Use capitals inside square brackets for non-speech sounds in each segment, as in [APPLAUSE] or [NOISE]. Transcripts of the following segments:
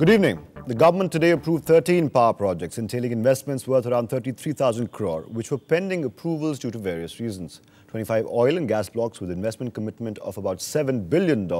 Good evening. The government today approved 13 power projects entailing investments worth around 33,000 crore, which were pending approvals due to various reasons. 25 oil and gas blocks with investment commitment of about $7 billion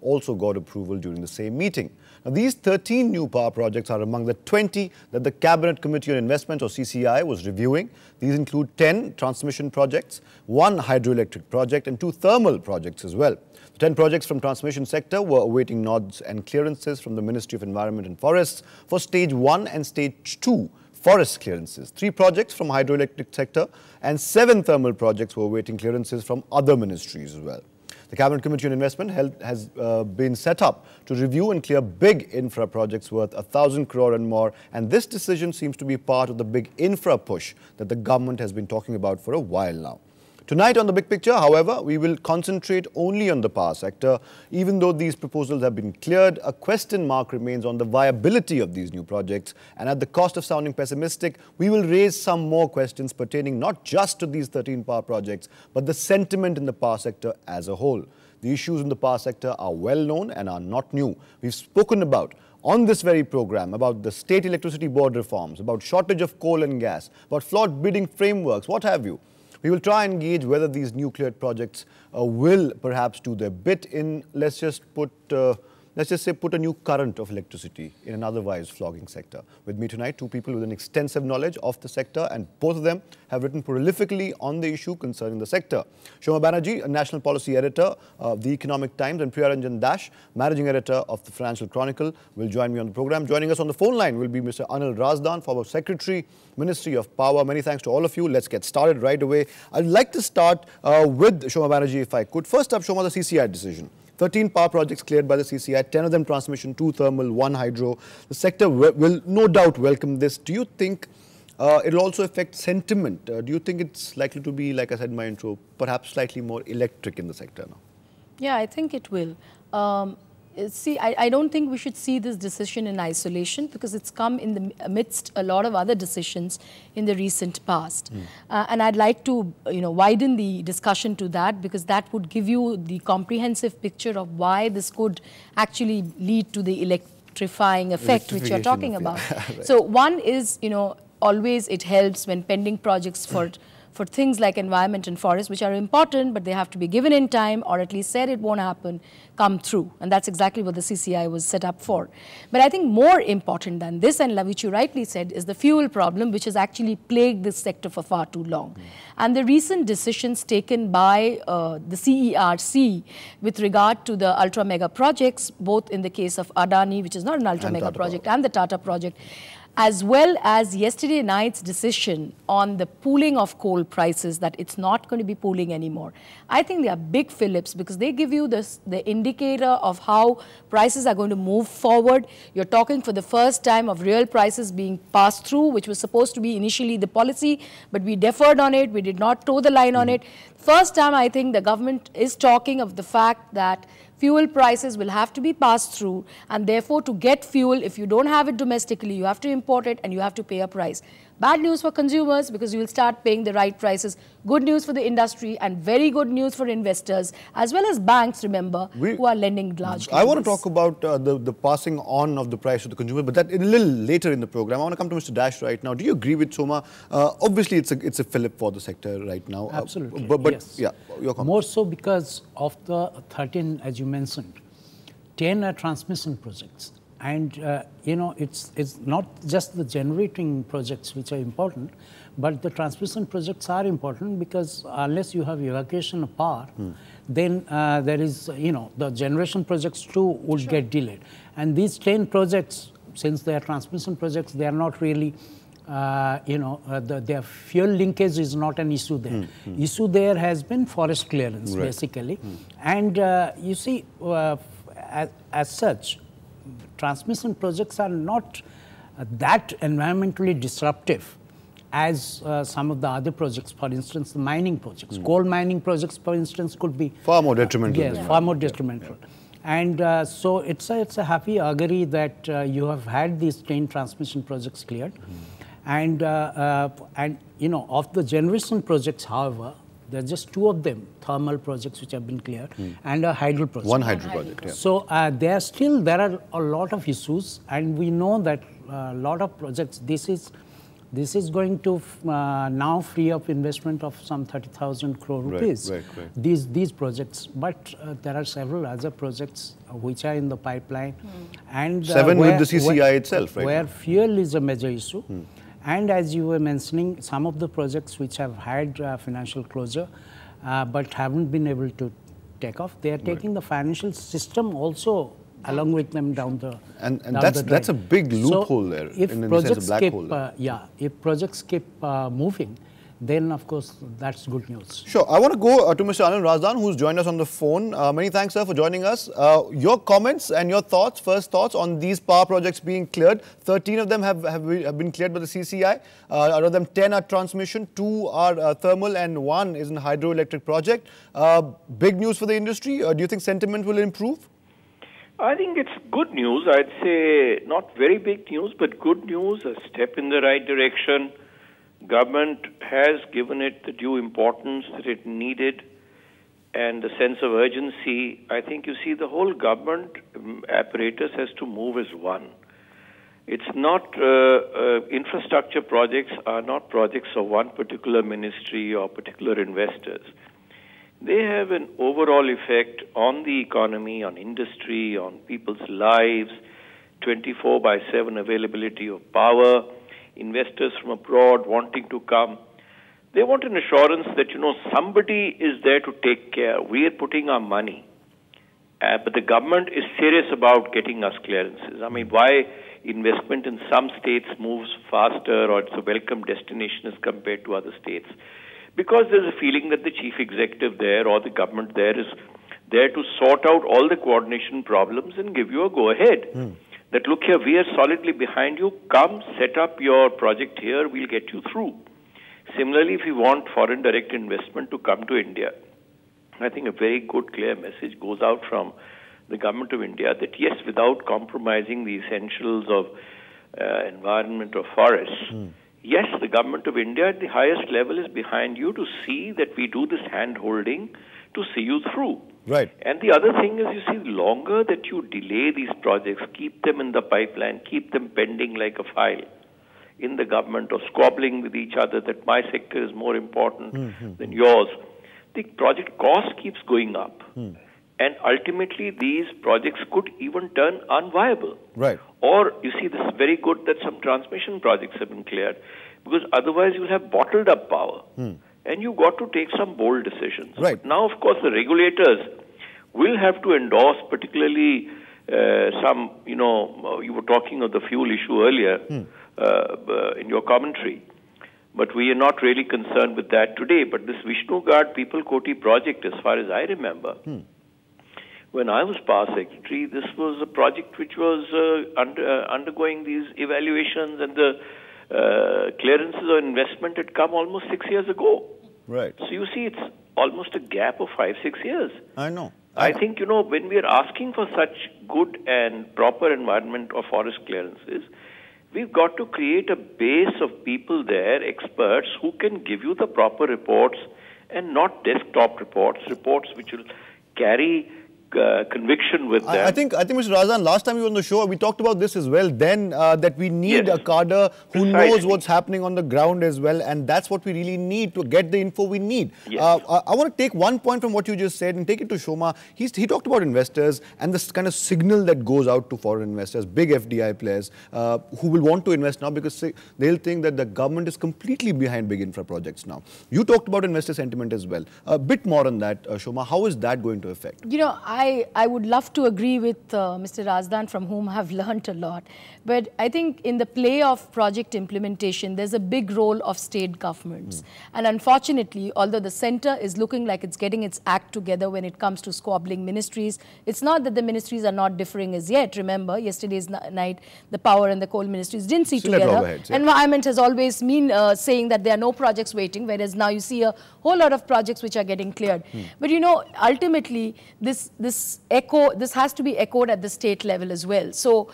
also got approval during the same meeting. Now, these 13 new power projects are among the 20 that the Cabinet Committee on Investment or CCI was reviewing. These include 10 transmission projects, one hydroelectric project and two thermal projects as well. The 10 projects from transmission sector were awaiting nods and clearances from the Ministry of Environment and Forests for stage 1 and stage 2 forest clearances. Three projects from hydroelectric sector and seven thermal projects were awaiting clearances from other ministries as well. The Cabinet Committee on Investment has uh, been set up to review and clear big infra projects worth a thousand crore and more. And this decision seems to be part of the big infra push that the government has been talking about for a while now. Tonight on the big picture, however, we will concentrate only on the power sector. Even though these proposals have been cleared, a question mark remains on the viability of these new projects. And at the cost of sounding pessimistic, we will raise some more questions pertaining not just to these 13 power projects, but the sentiment in the power sector as a whole. The issues in the power sector are well known and are not new. We've spoken about on this very program about the state electricity board reforms, about shortage of coal and gas, about flawed bidding frameworks, what have you. We will try and gauge whether these nuclear projects uh, will perhaps do their bit in, let's just put uh, let's just say, put a new current of electricity in an otherwise flogging sector. With me tonight, two people with an extensive knowledge of the sector, and both of them have written prolifically on the issue concerning the sector. Shoma Banerjee, a national policy editor of the Economic Times, and Priyaranjan Dash, managing editor of the Financial Chronicle, will join me on the program. Joining us on the phone line will be Mr. Anil Razdan, former Secretary, Ministry of Power. Many thanks to all of you. Let's get started right away. I'd like to start uh, with Shoma Banerjee, if I could. First up, Shoma, the CCI decision. 13 power projects cleared by the CCI, 10 of them transmission, 2 thermal, 1 hydro. The sector will no doubt welcome this. Do you think uh, it will also affect sentiment? Uh, do you think it's likely to be, like I said in my intro, perhaps slightly more electric in the sector now? Yeah, I think it will. Um, see, I, I, don't think we should see this decision in isolation because it's come in the amidst a lot of other decisions in the recent past. Mm. Uh, and I'd like to, you know, widen the discussion to that because that would give you the comprehensive picture of why this could actually lead to the electrifying effect which you're talking about. [LAUGHS] right. So one is, you know, always it helps when pending projects for for things like environment and forest, which are important, but they have to be given in time or at least said it won't happen, come through. And that's exactly what the CCI was set up for. But I think more important than this, and which you rightly said, is the fuel problem, which has actually plagued this sector for far too long. Mm. And the recent decisions taken by uh, the CERC with regard to the ultra mega projects, both in the case of Adani, which is not an ultra mega project, and the Tata project, as well as yesterday night's decision on the pooling of coal prices that it's not going to be pooling anymore. I think they are big fillips because they give you this, the indicator of how prices are going to move forward. You're talking for the first time of real prices being passed through, which was supposed to be initially the policy, but we deferred on it. We did not toe the line on hmm. it. First time I think the government is talking of the fact that fuel prices will have to be passed through and therefore to get fuel, if you don't have it domestically, you have to import it and you have to pay a price. Bad news for consumers because you will start paying the right prices. Good news for the industry and very good news for investors as well as banks, remember, we, who are lending largely. I want to talk about uh, the, the passing on of the price to the consumer, but that a little later in the program. I want to come to Mr. Dash right now. Do you agree with Shoma? Uh, obviously, it's a, it's a fillip for the sector right now. Uh, Absolutely, uh, but, but yes. yeah, your comment. More so because of the 13, as you mentioned, 10 are transmission projects and uh, you know, it's, it's not just the generating projects which are important, but the transmission projects are important because unless you have evacuation of power, mm. then uh, there is, you know, the generation projects too would sure. get delayed. And these 10 projects, since they are transmission projects, they are not really uh, you know, uh, the, their fuel linkage is not an issue there. Mm, mm. Issue there has been forest clearance, right. basically. Mm. And uh, you see, uh, as, as, such, transmission projects are not uh, that environmentally disruptive as uh, some of the other projects, for instance, the mining projects. Mm. Coal mining projects, for instance, could be far more detrimental. Yes, yeah. far more detrimental. Yeah. And uh, so it's a, it's a happy augury that uh, you have had these train transmission projects cleared. Mm. And, uh, uh, and, you know, of the generation projects, however, There are just two of them, thermal projects which have been cleared, and a hydro project. One hydro project, yeah. So uh, there are still there are a lot of issues, and we know that a lot of projects. This is this is going to uh, now free up investment of some 30,000 crore rupees. right, right. These these projects, but uh, there are several other projects uh, which are in the pipeline, and uh, Seven with the CCI where- itself, right Where fuel is a major issue, and as you were mentioning, some of the projects which have had uh, financial closure, uh, but haven't been able to take off, they are taking the financial system also along with them down the And- and down that's- that's a big So loophole there, If in- in the sense projects keep hole uh, yeah, if projects keep uh, moving, then of course that's good news. Sure. I want to go uh, to Mr. Anand Razdan, who's joined us on the phone. Uh, many thanks, sir, for joining us. Uh, your comments and your thoughts, first thoughts on these power projects being cleared. 13 of them have, have, be- have been cleared by the CCI. Uh, out of them, 10 are transmission, 2 are uh, thermal, and 1 is an hydroelectric project. Uh, big news for the industry. Uh, do you think sentiment will improve? I think it's good news. I'd say not very big news, but good news, a step in the right direction. Government has given it the due importance that it needed and the sense of urgency. I think you see the whole government um, apparatus has to move as one. It's not, uh, uh, infrastructure projects are not projects of one particular ministry or particular investors they have an overall effect on the economy, on industry, on people's lives, 24 by 7 availability of power, investors from abroad wanting to come. They want an assurance that, you know, somebody is there to take care. We are putting our money. Uh, but the government is serious about getting us clearances. I mean, why investment in some states moves faster or it's a welcome destination as compared to other states? Because there's a feeling that the chief executive there or the government there is there to sort out all the coordination problems and give you a go ahead. That look here, we are solidly behind you. Come, set up your project here, we'll get you through. Similarly, if you want foreign direct investment to come to India, I think a very good, clear message goes out from the government of India that yes, without compromising the essentials of uh, environment or forests, yes, the government of India at the highest level is behind you to see that we do this hand holding to see you through. Right. And the other thing is, you see, longer that you delay these projects, keep them in the pipeline, keep them pending like a file in the government or squabbling with each other that my sector is more important hmm, hmm, than hmm. yours, the project cost keeps going up. And ultimately, these projects could even turn unviable. Right. Or you see, this is very good that some transmission projects have been cleared because otherwise you'll have bottled up power. And you've got to take some bold decisions. Right. Now, of course, the regulators will have to endorse, particularly uh, some, you know, uh, you were talking of the fuel issue earlier uh, uh, in your commentary. But we are not really concerned with that today. But this Vishnugad Pipalkoti project, as far as I remember, when I was power secretary, this was a project which was uh, under, uh, undergoing these evaluations, and the uh, clearances of investment had come almost six years ago. Right. So you see, it's almost a gap of five, six years. I know. I think, you know, when we are asking for such good and proper environment or forest clearances, we've got to create a base of people there, experts, who can give you the proper reports and not desktop reports, reports which will carry uh, conviction with them. I, I think, I think, Mr. Razdan, last time you were on the show, we talked about this as well. Then uh, that we need Yes. a cadre who knows what's happening on the ground as well, and that's what we really need to get the info we need. Yes. Uh, I, I want to take one point from what you just said and take it to Shoma. He's, he talked about investors and this kind of signal that goes out to foreign investors, big FDI players uh, who will want to invest now because they- they'll think that the government is completely behind big infra projects now. You talked about investor sentiment as well. A bit more on that, uh, Shoma. How is that going to affect? You know, I, I would love to agree with uh, Mr. Razdan, from whom I've [LAUGHS] learnt a lot. But I think in the play of project implementation, there's a big role of state governments. And unfortunately, although the center is looking like it's getting its act together when it comes to squabbling ministries, it's not that the ministries are not differing as yet. Remember, yesterday's night, the power and the coal ministries didn't see Still together. yeah. Environment has always been uh, saying that there are no projects waiting, whereas now you see a whole lot of projects which are getting cleared. But you know, ultimately, this this echo, this has to be echoed at the state level as well. So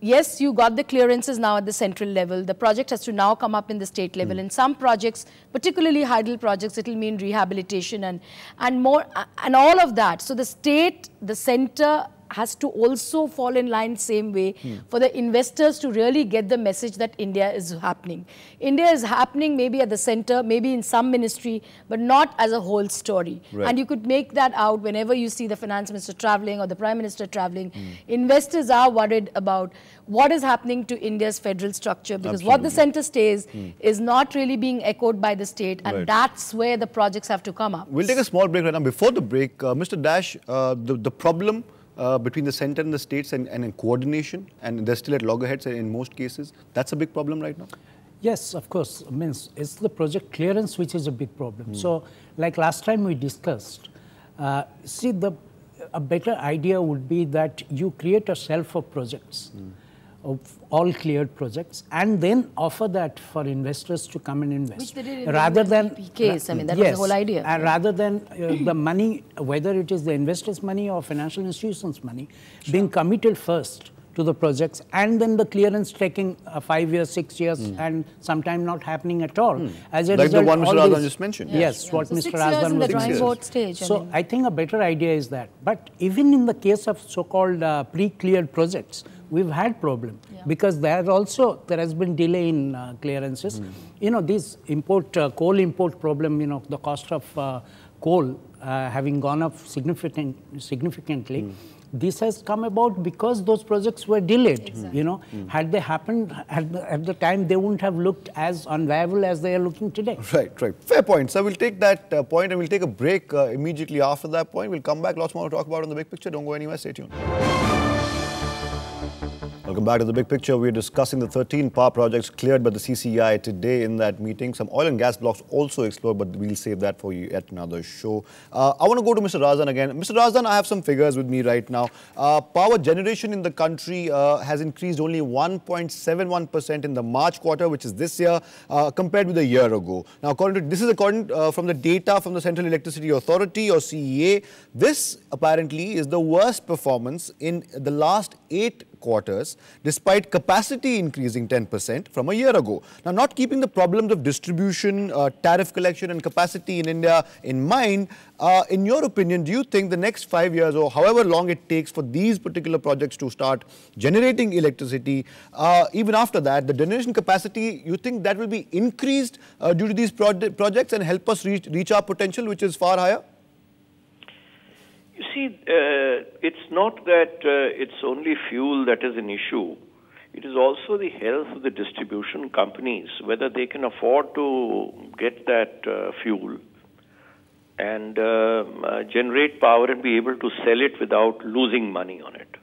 yes, you got the clearances now at the central level. The project has to now come up in the state level. Hmm. In some projects, particularly hydel projects, it will mean rehabilitation and, and more, and all of that. So the state, the center, has to also fall in line same way hmm. for the investors to really get the message that India is happening. India is happening maybe at the center, maybe in some ministry, but not as a whole story. Right. And you could make that out whenever you see the finance minister traveling or the prime minister traveling. Hmm. Investors are worried about what is happening to India's federal structure because Absolutely. what the center stays hmm. is not really being echoed by the state and right. that's where the projects have to come up. We'll take a small break right now. Before the break, uh, Mr. Dash, uh, the, the problem uh, between the center and the states and, and in coordination, and they're still at loggerheads in most cases. That's a big problem right now. Yes, of course. I means it's the project clearance which is a big problem. Mm. So, like last time we discussed, uh, see the a better idea would be that you create a shelf of projects. Mm all cleared projects and then offer that for investors to come and invest. Which they did rather than case, I mean that yes, was the whole idea. And rather than uh, the money, whether it is the investors' money or financial institutions' money, sure. being committed first to the projects and then the clearance taking uh, five years, six years mm. and sometime not happening at all. Mm. As a like result, the one Mr. Razdan just mentioned. Yes, yes yeah. what so Mr. Razdan was saying. Stage, so I, mean. I, think a better idea is that. But even in the case of so-called uh, pre-cleared projects, we've had problem yeah. because there also there has been delay in uh, clearances. Mm. You know, this import uh, coal import problem. You know, the cost of uh, coal uh, having gone up significant significantly. Mm. This has come about because those projects were delayed. Exactly. You know, mm. had they happened at the, at the, time, they wouldn't have looked as unviable as they are looking today. Right, right. Fair point. So we'll take that uh, point and we'll take a break uh, immediately after that point. We'll come back. Lots more to talk about on the big picture. Don't go anywhere. Stay tuned. Welcome back to the big picture. We're discussing the 13 power projects cleared by the CCI today in that meeting. Some oil and gas blocks also explored, but we'll save that for you at another show. Uh, I want to go to Mr. Razdan again. Mr. Razdan, I have some figures with me right now. Uh, power generation in the country uh, has increased only 1.71% in the March quarter, which is this year, uh, compared with a year ago. Now, according to this is according uh, from the data from the Central Electricity Authority or CEA. This apparently is the worst performance in the last eight quarters, despite capacity increasing 10% from a year ago. Now, not keeping the problems of distribution, uh, tariff collection and capacity in India in mind, uh, in your opinion, do you think the next five years or however long it takes for these particular projects to start generating electricity, uh, even after that, the generation capacity, you think that will be increased uh, due to these projects and help us reach, reach our potential, which is far higher? You see, uh, it's not that uh, it's only fuel that is an issue. It is also the health of the distribution companies, whether they can afford to get that uh, fuel and um, uh, generate power and be able to sell it without losing money on it.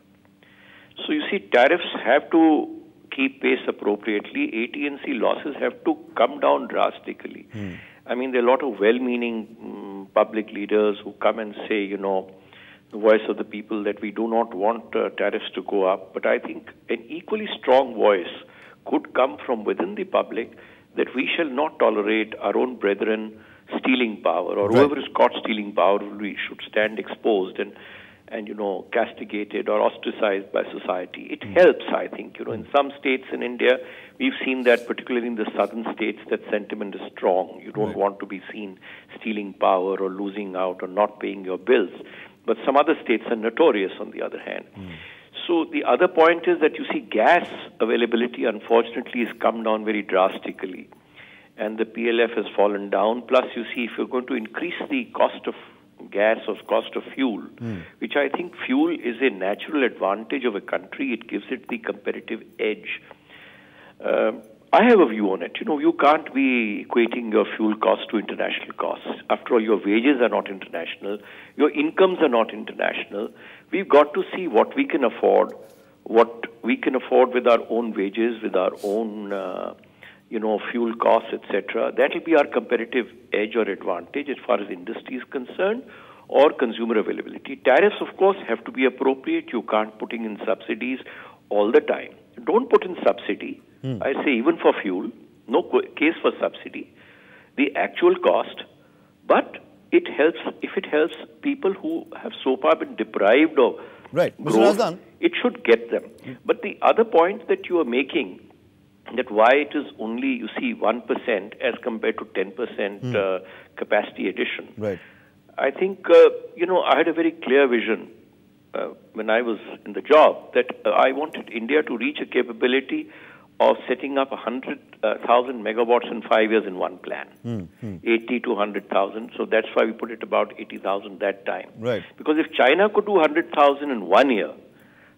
So you see, tariffs have to keep pace appropriately. AT&C losses have to come down drastically. Mm. I mean, there are a lot of well-meaning um, public leaders who come and say, you know, the voice of the people that we do not want uh, tariffs to go up. But I think an equally strong voice could come from within the public that we shall not tolerate our own brethren stealing power or right. whoever is caught stealing power we should stand exposed and and you know castigated or ostracized by society it mm. helps i think you know in some states in india we've seen that particularly in the southern states that sentiment is strong you don't right. want to be seen stealing power or losing out or not paying your bills but some other states are notorious, on the other hand. Mm. So the other point is that you see gas availability, unfortunately, has come down very drastically. And the PLF has fallen down. Plus, you see, if you're going to increase the cost of gas or cost of fuel, mm. which I think fuel is a natural advantage of a country, it gives it the competitive edge. Uh, I have a view on it. You know, you can't be equating your fuel costs to international costs. After all, your wages are not international, your incomes are not international. We've got to see what we can afford, what we can afford with our own wages, with our own, uh, you know, fuel costs, etc. That will be our competitive edge or advantage as far as industry is concerned or consumer availability. Tariffs, of course, have to be appropriate. You can't put in subsidies all the time. Don't put in subsidy Mm. I say even for fuel, no case for subsidy, the actual cost, but it helps if it helps people who have so far been deprived of right. growth, it should get them. But the other point that you are making that why it is only you see 1% as compared to 10% uh, capacity addition. Right. I think uh, you know I had a very clear vision uh, when I was in the job that uh, I wanted India to reach a capability of setting up 100,000 uh, megawatts in five years in one plan, hmm, hmm. 80 to 100,000. So that's why we put it about 80,000 that time. Right. Because if China could do 100,000 in one year,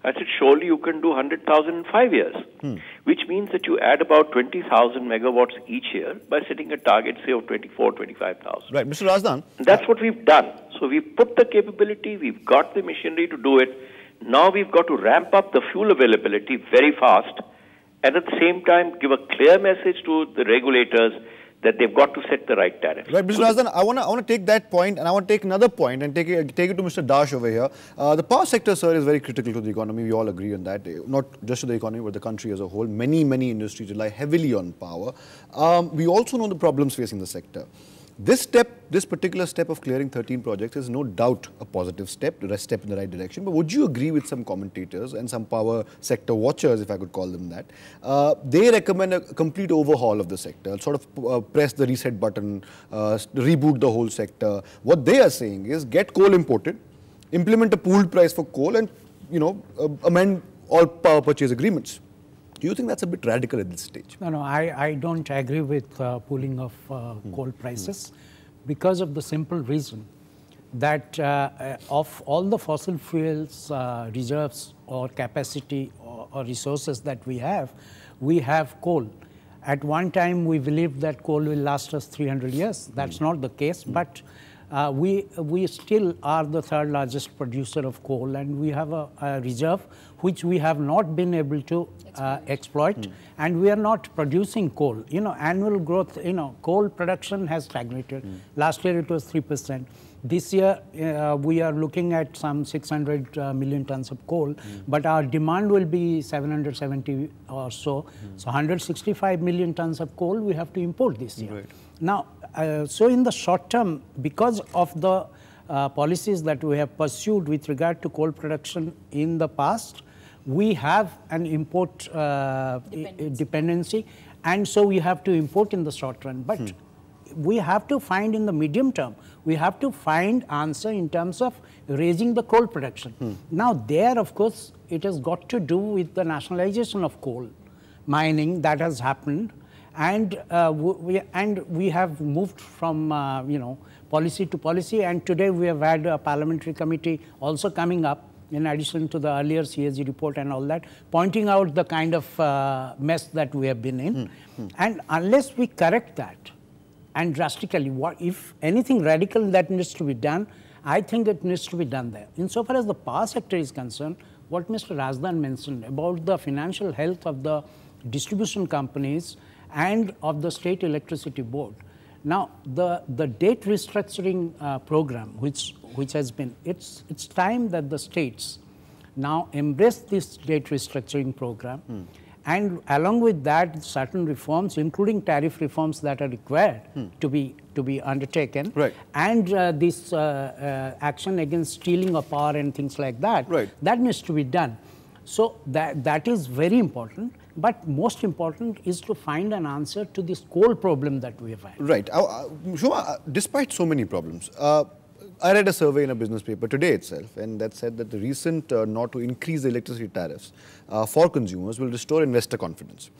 I said, surely you can do 100,000 in five years, hmm. which means that you add about 20,000 megawatts each year by setting a target, say, of 24, 25,000. Right. Mr. Razdan, And that's what we've done. So we've put the capability, we've got the machinery to do it. Now we've got to ramp up the fuel availability very fast and at the same time give a clear message to the regulators that they've got to set the right tariff. Right, Mr. Razdan, I want to want to take that point and I want to take another point and take it, take it to Mr. Dash over here. Uh, the power sector, sir, is very critical to the economy. We all agree on that. Eh, Not just to the economy, but the country as a whole. Many, many industries rely heavily on power. Um, we also know the problems facing the sector. This step, this particular step of clearing 13 projects is no doubt a positive step, a step in the right direction. But would you agree with some commentators and some power sector watchers, if I could call them that? Uh, they recommend a complete overhaul of the sector, sort of uh, press the reset button, uh, reboot the whole sector. What they are saying is get coal imported, implement a pooled price for coal, and you know uh, amend all power purchase agreements. Do you think that's a bit radical at this stage? No, no, I, I don't agree with uh, pooling of uh, coal prices because of the simple reason that uh, uh, of all the fossil fuels uh, reserves or capacity or, or resources that we have, we have coal. At one time, we believed that coal will last us 300 years. That's not the case, but uh, we, we still are the third largest producer of coal, and we have a, a reserve which we have not been able to uh, exploit, and we are not producing coal. You know, annual growth, you know, coal production has stagnated. Last year it was 3%. This year uh, we are looking at some 600 uh, million tons of coal, but our demand will be 770 or so. So 165 million tons of coal we have to import this year. Right. Now, uh, so in the short term, because of the uh, policies that we have pursued with regard to coal production in the past, we have an import uh, i- dependency, and so we have to import in the short run. But we have to find in the medium term, we have to find answer in terms of raising the coal production. Now, there, of course, it has got to do with the nationalization of coal mining that has happened and uh, we and we have moved from uh, you know policy to policy. And today we have had a parliamentary committee also coming up in addition to the earlier CAG report and all that pointing out the kind of uh, mess that we have been in. And unless we correct that and drastically what if anything radical that needs to be done i think it needs to be done there. Insofar as the power sector is concerned what mr razdan mentioned about the financial health of the distribution companies and of the state electricity board. Now the the debt restructuring uh, program which which has been it's it's time that the states now embrace this debt restructuring program. And along with that certain reforms including tariff reforms that are required to be to be undertaken. Right. and uh, this uh, uh, action against stealing of power and things like that. Right. that needs to be done. So that that is very important but most important is to find an answer to this coal problem that we have had Right. Uh, uh, Shoma, uh, despite so many problems, uh, I read a survey in a business paper today itself, and that said that the recent uh, not to increase electricity tariffs uh, for consumers will restore investor confidence,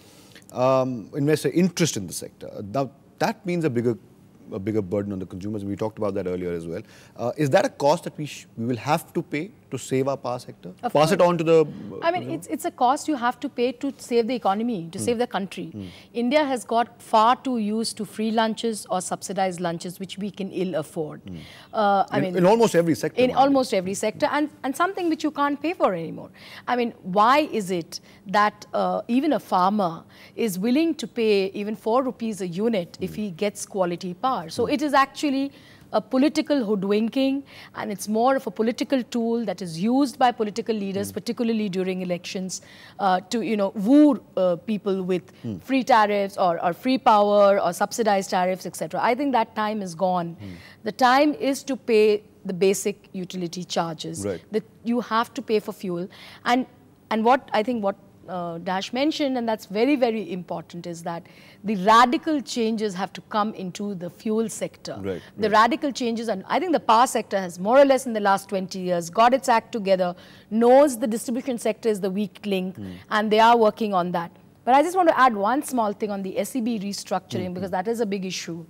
um, investor interest in the sector. Now, that means a bigger a bigger burden on the consumers. We talked about that earlier as well. Uh, is that a cost that we, sh- we will have to pay to save our power sector? Of Pass it on to the. I mean, it's, it's a cost you have to pay to save the economy, to save the country. India has got far too used to free lunches or subsidized lunches, which we can ill afford. Uh, I in, mean, in almost every sector. in almost every sector and, and something which you can't pay for anymore. I mean, why is it that uh, even a farmer is willing to pay even 4 rupees a unit if he gets quality power? So it is actually a political hoodwinking and it's more of a political tool that is used by political leaders, particularly during elections, uh, to you know woo uh, people with free tariffs or, or free power or subsidized tariffs, etc. I think that time is gone. The time is to pay the basic utility charges Right. that you have to pay for fuel and and what I think what uh, Dash mentioned, and that's very, very important, is that the radical changes have to come into the fuel sector. Right, the right. radical changes, and I think the power sector has more or less in the last 20 years got its act together, knows the distribution sector is the weak link, and they are working on that. But I just want to add one small thing on the SEB restructuring because that is a big issue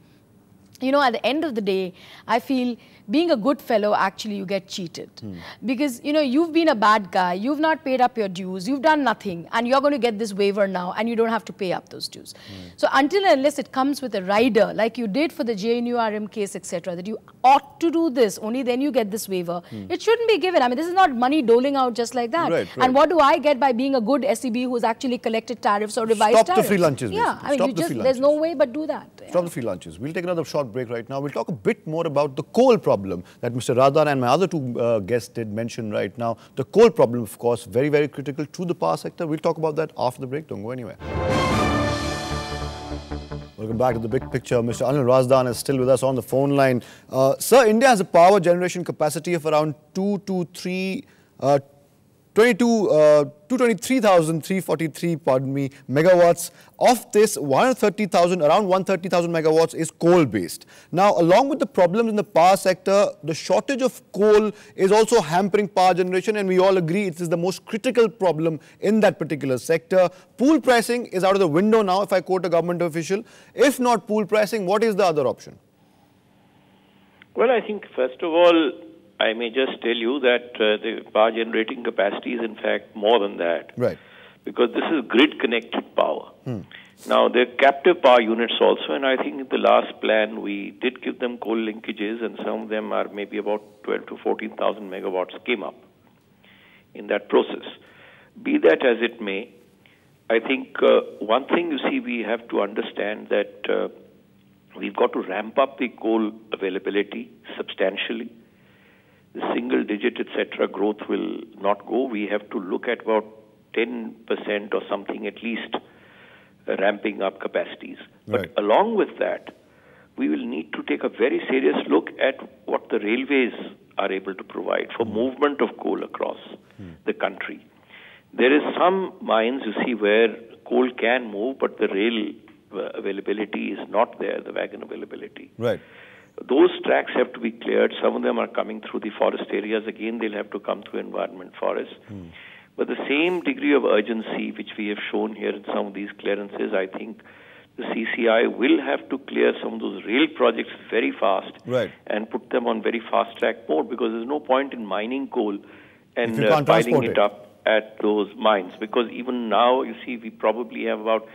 you know, at the end of the day, I feel being a good fellow, actually, you get cheated. Because, you know, you've been a bad guy, you've not paid up your dues, you've done nothing, and you're going to get this waiver now, and you don't have to pay up those dues. So, until and unless it comes with a rider, like you did for the JNNURM case, etc., that you ought to do this, only then you get this waiver, it shouldn't be given. I mean, this is not money doling out just like that. Right, right. And what do I get by being a good SEB who's actually collected tariffs or revised Stop the tariffs? free lunches, Yeah, basically. I mean, Stop you the just, there's no way but do that. Yeah. Stop the free lunches. We'll take another short break right now. We'll talk a bit more about the coal problem that Mr. Razdan and my other two uh, guests did mention right now. The coal problem, of course, very, very critical to the power sector. We'll talk about that after the break. Don't go anywhere. Welcome back to the big picture. Mr. Anil Razdan is still with us on the phone line. Uh, sir, India has a power generation capacity of around 2 to 3, uh, 22, uh, 223,343, pardon me, megawatts. Of this, 130,000, around 130,000 megawatts is coal-based. Now, along with the problems in the power sector, the shortage of coal is also hampering power generation, and we all agree it is the most critical problem in that particular sector. Pool pricing is out of the window now, if I quote a government official. If not pool pricing, what is the other option? Well, I think first of all, I may just tell you that uh, the power generating capacity is in fact more than that. Right. Because this is grid connected power. Now, there are captive power units also, and I think in the last plan we did give them coal linkages, and some of them are maybe about 12 to 14,000 megawatts came up in that process. Be that as it may, I think uh, one thing you see we have to understand that uh, we've got to ramp up the coal availability substantially. Single digit, etc., growth will not go. We have to look at about 10% or something at least uh, ramping up capacities. But along with that, we will need to take a very serious look at what the railways are able to provide for movement of coal across the country. There is some mines, you see, where coal can move, but the rail uh, availability is not there, the wagon availability. Right. Those tracks have to be cleared. Some of them are coming through the forest areas. Again, they'll have to come through environment forests. But the same degree of urgency which we have shown here in some of these clearances, I think the CCI will have to clear some of those rail projects very fast Right. and put them on very fast track mode because there's no point in mining coal and uh, piling it it. up at those mines because even now you see we probably have about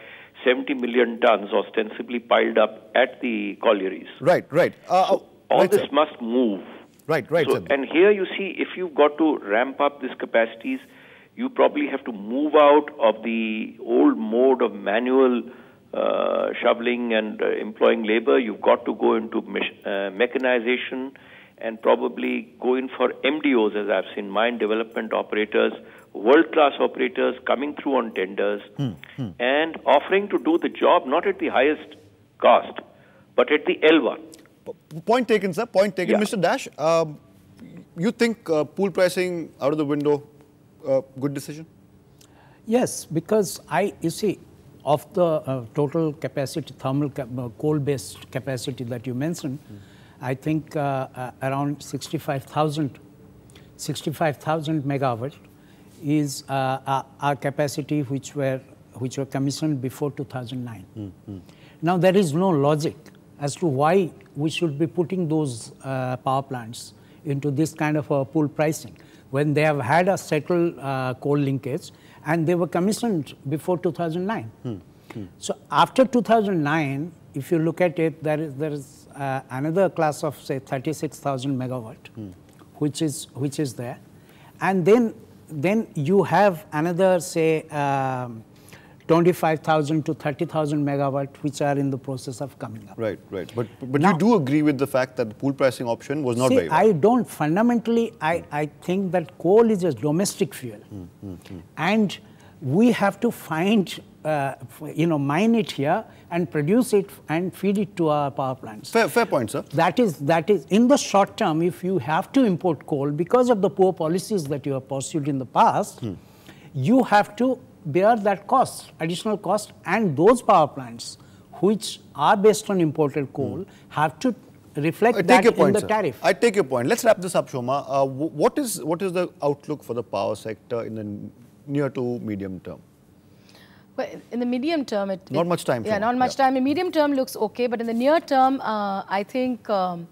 70 million tons ostensibly piled up at the collieries. Right, right. Uh, uh, All right, this sir. must move. Right, right, So, and here you see, if you've got to ramp up these capacities, you probably have to move out of the old mode of manual uh, shoveling and uh, employing labor. You've got to go into mech- uh, mechanization and probably go in for MDOs, as I've seen, mine development operators, world class operators coming through on tenders and offering to do the job not at the highest cost, but at the L1. P- Point taken, sir. Point taken. Yeah. Mr. Dash, um, you think uh, pool pricing out of the window, uh, good decision? Yes, because I, you see, of the uh, total capacity, thermal cap- uh, coal-based capacity that you mentioned, I think uh, uh, around 65,000 65,000 megawatt is uh, our, our capacity which were which were commissioned before 2009. Now there is no logic as to why we should be putting those uh, power plants into this kind of a pool pricing when they have had a settled uh, coal linkage and they were commissioned before 2009. So after 2009, if you look at it, there is there is uh, another class of say 36,000 megawatt, hmm. which is which is there, and then then you have another say um, 25,000 to 30,000 megawatt, which are in the process of coming up. Right, right. But but Now- you do agree with the fact that the pool pricing option was not See, very well. I don't fundamentally. I, hmm. I think that coal is a domestic fuel, hmm, and we have to find, uh, you know, mine it here and produce it and feed it to our power plants. Fair, fair point, sir. That is that is in the short term. If you have to import coal because of the poor policies that you have pursued in the past, you have to bear that cost, additional cost, and those power plants which are based on imported coal mm. have to reflect I that point, in the sir. tariff. I take your point. Let's wrap this up, Shoma. Uh, what is what is the outlook for the power sector in the near to medium term? Well, in the medium term, it not it, much time. Yeah, not much yeah. time. In the medium term looks okay, but in the near term, uh, I think. Um,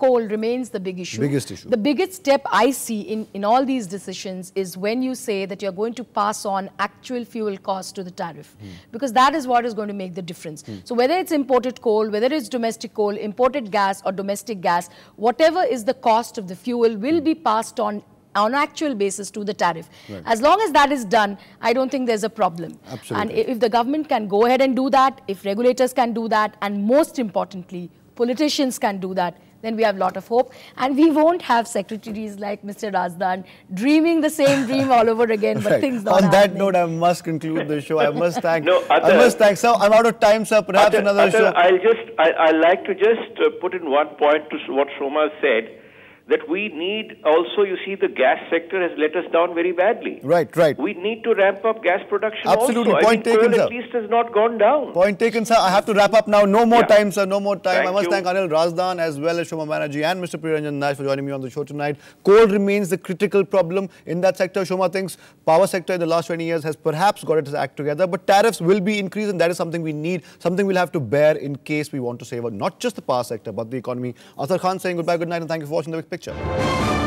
coal remains the big issue. Biggest issue. The biggest step I see in, in all these decisions is when you say that you're going to pass on actual fuel cost to the tariff. Mm. Because that is what is going to make the difference. Mm. So whether it's imported coal, whether it's domestic coal, imported gas or domestic gas, whatever is the cost of the fuel will be passed on on actual basis to the tariff. Right. As long as that is done, I don't think there's a problem. Absolutely. And if the government can go ahead and do that, if regulators can do that, and most importantly, politicians can do that, then we have a lot of hope. And we won't have secretaries like Mr. Razdan dreaming the same dream all over again, but [LAUGHS] right. things not On happening. that note, I must conclude the show. I must [LAUGHS] thank, no, I must thank, sir, I'm out of time, sir. Perhaps another show. I'll just, I, I like to just uh, put in one point to what Shoma said that we need also, you see, the gas sector has let us down very badly. Right, right. We need to ramp up gas production Absolutely. also. Point I taken, sir. at least has not gone down. Point taken, sir. I have to wrap up now. No more yeah. time, sir. No more time. Thank I must you. thank Anil Razdan as well as Shoma Banerjee and Mr. Priyaranjan Dash for joining me on the show tonight. Coal remains the critical problem in that sector. Shoma thinks power sector in the last 20 years has perhaps got its act together, but tariffs will be increased and that is something we need, something we'll have to bear in case we want to save not just the power sector, but the economy. Athar Khan saying goodbye, good night and thank you for watching The Big Picture. Ketchup。